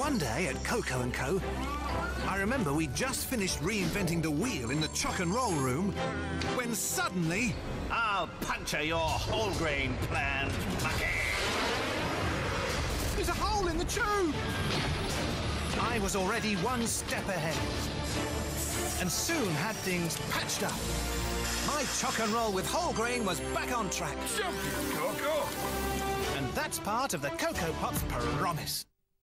One day at Coco & Co., I remember we just finished reinventing the wheel in the Choc 'N' Roll room when suddenly... I'll puncture your whole grain plan, Mucky. There's a hole in the tube! I was already one step ahead and soon had things patched up. My Choc 'N' Roll with whole grain was back on track. Champion, Coco! And that's part of the Coco Pops promise.